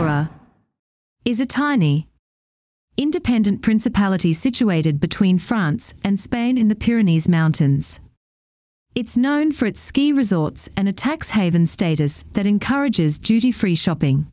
Andorra is a tiny, independent principality situated between France and Spain in the Pyrenees Mountains. It's known for its ski resorts and a tax haven status that encourages duty-free shopping.